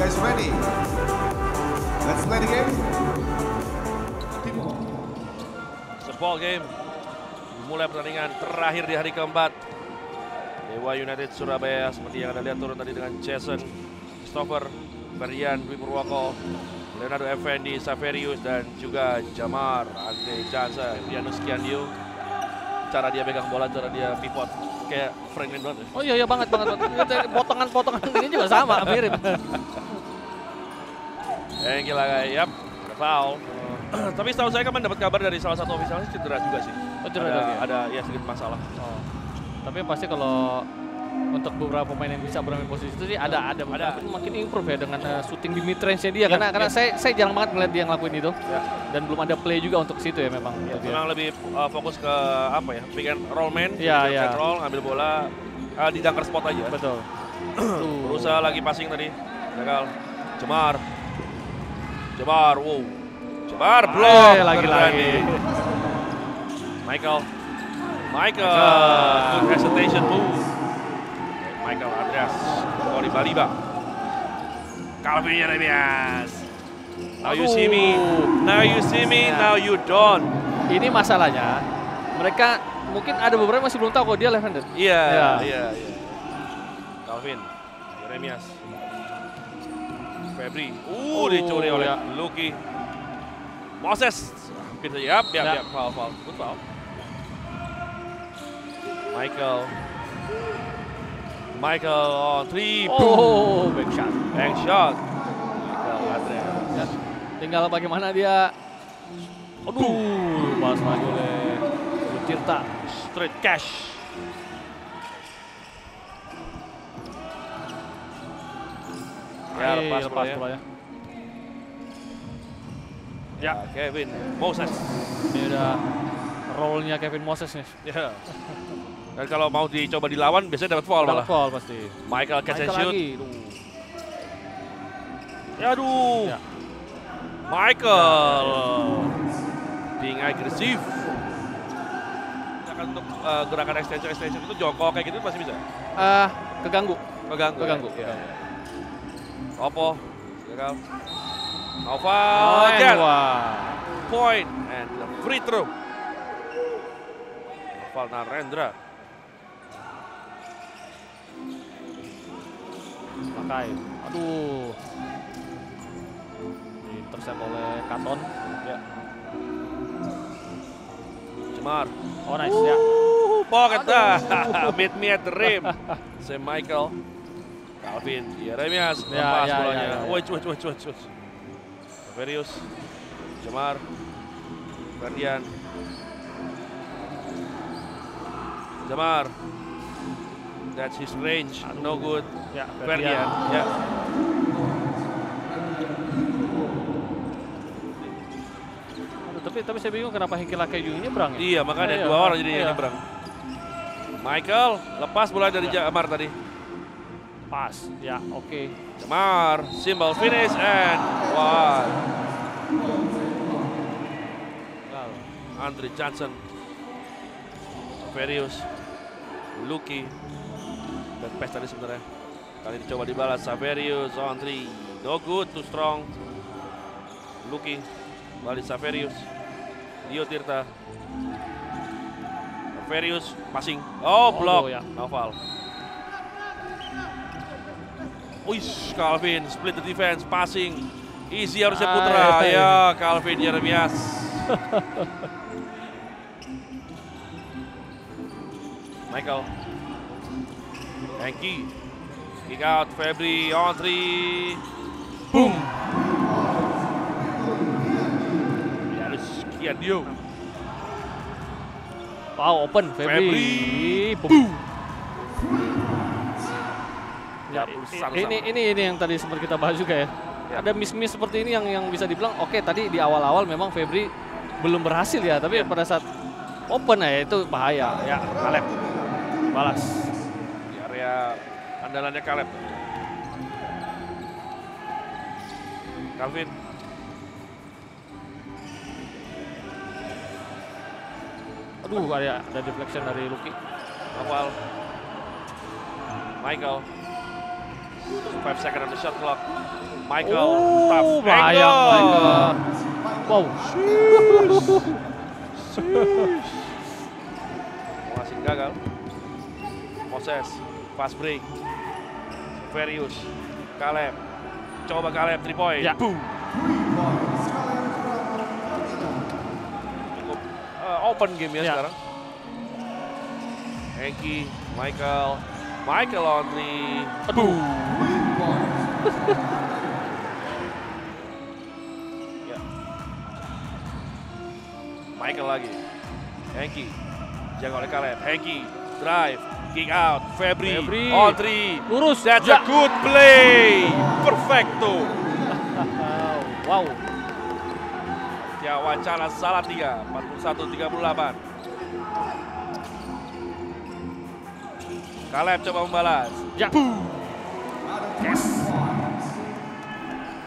guys ready? Let's play the game. People. Ball game. Mulai pertandingan terakhir di hari keempat. Dewa United Surabaya seperti yang Anda lihat turun tadi dengan Jason, Christopher, Ferdian, Dwi Purwoko, Leonardo Effendi, Saverius, dan juga Jamar, Andre Jansa, Rianus Kiandio. Cara dia pegang bola, cara dia pivot kayak Franklin banget. Oh iya iya banget banget. banget. Potongan-potongan ini juga sama mirip. Eh gila kayak, yap, ada foul. Tapi setahu saya kemarin dapat kabar dari salah satu ofisialnya cedera juga sih. Oh, cedera ada, lagi ya? ada ya sedikit masalah. Oh. Tapi yang pasti kalau untuk beberapa pemain yang bisa bermain posisi itu sih ada ada, Ada. Makin, makin improve ya dengan uh, shooting di mid range dia Ya, karena karena ya. saya saya jarang banget ngeliat dia ngelakuin itu Ya. dan belum ada play juga untuk situ ya memang Ya, untuk dia. memang lebih uh, fokus ke apa ya? Pick and roll man, Iya, iya. and roll, ngambil bola uh, di dunker spot aja. Betul. Berusaha lagi passing tadi. Gagal. Cemar. Cemar, wow. Cemar blok. Lagi-lagi. Michael. Michael. Good hesitation move. Michael Andreas. Tori Baliba. Calvin Jeremias. Now you see me. Now you see me. Ya. Now you don't. Ini masalahnya mereka mungkin ada beberapa yang masih belum tahu kalau dia left handed. Iya, Ya. iya, iya. Calvin, Jeremias, Febri. Uh, Oh, dicuri oleh ya. Lucky. Moses. Hampir saja. Yap, yap, Ya. yap. Foul, foul. Good foul. Michael. Michael on three. Boom. Oh, back shot. Bank shot. Michael Andreas. Ya, tinggal bagaimana dia Aduh, balas lagi oleh Tirta. Straight cash. Ya, Eh, lepas, lepas bolanya. bolanya. Ya, Kevin Moses. Ini udah roll-nya Kevin Moses nih. Ya. Dan kalau mau dicoba dilawan biasanya dapat foul Dapat malah. foul pasti. Michael catch and Michael shoot. lagi. Duh. Ya aduh. Ya. Michael. Being agresif. Akan untuk uh, gerakan extension extension itu jongkok kayak gitu masih bisa. Ah, keganggu. Keganggu. Keganggu. Ya. keganggu. Opo. Gagal. Nova. Oh, again. Point and the free throw. Noval Narendra. Pakai. Aduh. Intercept oleh Katon. Ya. Cemar. Oh nice ya. Uh, pocket dah. Meet me at the rim. Sam Michael. Calvin. Jeremias. Ya, Lepas ya, bolanya. ya, ya, ya. Wait, wait, wait, wait, wait. Saverius. Cemar. Ferdian. Jamar. That's his range. No good. Ya, Ferdian. Ya. Aduh, tapi tapi saya bingung kenapa Hengki Lakeju ini nyebrang ya? Iya, makanya Iya, dua iya. orang jadi Iya. nyebrang. Michael lepas bola dari Jamar tadi. Pas. Ya, oke. Jamar, simple finish and one. Andre Johnson, Saverius, Lucky, dan Pes tadi sebenarnya. Kali ini coba dibalas Saverius on three. No good, too strong. Lucky, balik Saverius. Dio Tirta. Saverius, passing. Oh, block. Oh, ya. No foul. Wih, Calvin, split the defense, passing. Easy harusnya Putra. Ay. Ya, Calvin Jeremias. Michael. Henki. Kick out Febri on three. Boom. Harus kian Dio. Wow, open Febri. Febri. Boom. Ya, Ya, berusaha ini sama. ini ini yang tadi sempat kita bahas juga ya. Ya. Ada miss-miss seperti ini yang yang bisa dibilang oke tadi di awal-awal memang Febri belum berhasil ya, tapi pada saat open ya itu bahaya. Ya, Kaleb balas. Di area andalannya Caleb. Calvin. Aduh, ada ada deflection dari Lucky. Awal. Michael. 5 second on the shot clock. Michael, Oh, tough bahaya angle. Wow. Masih gagal. Moses, fast break. Verius, Caleb. Coba Caleb 3 point. Ya. Boom. Cukup eh, open game ya, Ya. sekarang. Henky, Michael, Michael on three. Aduh. Ya. Michael lagi. Henky. Jaga oleh Caleb. Henky. Drive. Kick out. Febri. Febri. On three. Lurus. That's Ya. a good play. Perfecto. Wow. Ya Wacana salah tiga. 41-38. Caleb coba membalas. Ya.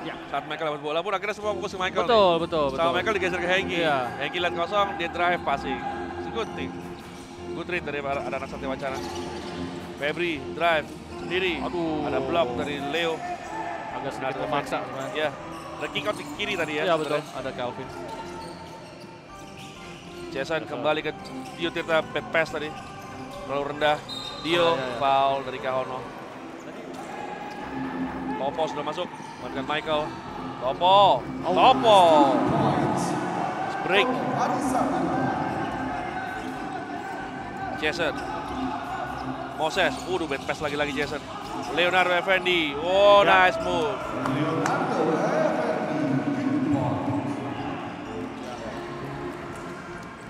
Ya. Saat Michael dapat bola pun akhirnya semua fokus ke Michael. nih. Betul, betul, betul. Sama Michael digeser ke Hengki. Iya. Hengki lihat kosong, dia drive passing. It's a good thing. Good read dari ada anak Satya Wacana. Febri drive sendiri. Aduh. Ada block dari Leo. Agak sedikit memaksa. Ya. Ada kick out di kiri tadi ya. Ya betul, ada Calvin. Jason kembali ke Dio Tirta bad pass tadi. Terlalu rendah. Dio Ah, ya, ya. foul dari Kahono. Topo sudah masuk. Mantan Michael. Topo. Oh. Topo. Break. Jason. Moses. Waduh bad pass lagi-lagi Jason. Leonardo Effendi. Oh Ya. nice move.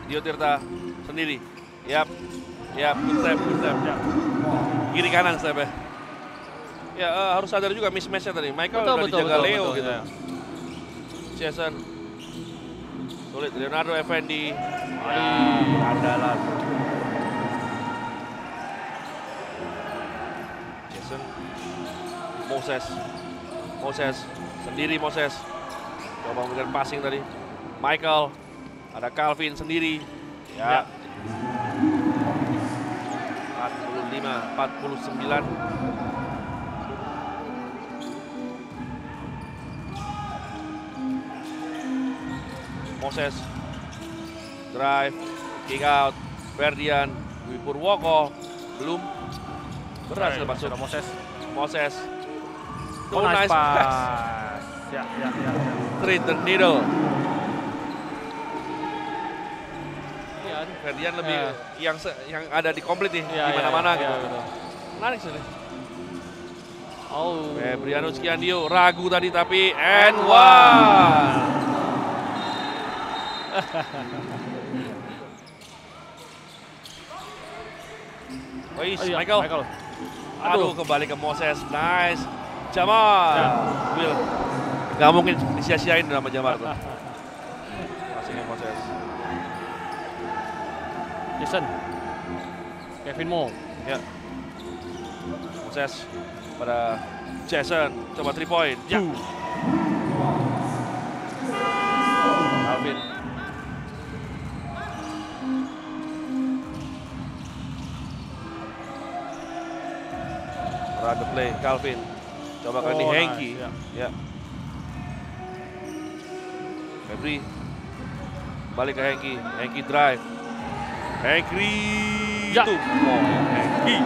Dio Tirta sendiri. Yap. Yap, good step, good step. Ya. Kiri kanan step ya. Ya eh, harus sadar juga mismatch-nya tadi. Michael Betul, udah betul, dijaga betul, Leo betul, gitu. ya. Jason. Sulit, Leonardo Effendi. Ah, andalan. Jason. Moses. Moses. Sendiri Moses. Coba memberikan passing tadi. Michael. Ada Calvin sendiri. Ya. Ya. 49. Moses drive kick out Ferdian Dwi Purwoko belum berhasil Baik, masuk Moses. Moses Oh, nice pass. Ya, ya, ya. ya. Treat the needle Iya, Ferdian lebih Ya. yang yang ada di komplit nih iya, di mana-mana iya, gitu iya, betul. menarik sih Oh. Febrianus Kiandio ragu tadi tapi and one Oh, iya, Michael. Michael. Aduh, kembali ke Moses. Nice. Jamal. Ya. Will. Gak mungkin disia-siain nama Jamal tuh. Passingnya Moses. Jason. Kevin Mo. Ya. Moses pada Jason. Coba 3 point. Ya. Alvin. Raga play Calvin. Coba Oh, Henky. nice, ya. Ya. Febri. Balik ke Henky. Henky drive. Henky. Ya. Tuh. Oh, Henky.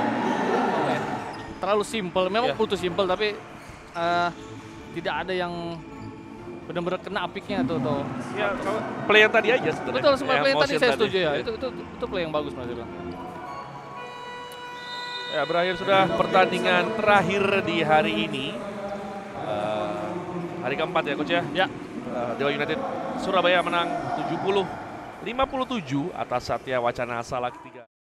Terlalu simple. Memang Ya. putus simple tapi eh, tidak ada yang benar-benar kena apiknya tuh tuh. Ya, kalau play yang tadi aja sebenarnya. Betul semua Yang play tadi motion saya setuju ya. Iya. Itu itu itu play yang bagus Mas. Ya, berakhir sudah pertandingan terakhir di hari ini. Eh, hari keempat ya, Coach ya. Ya. Eh, Dewa United Surabaya menang 70 57 atas Satya Wacana Salak 3.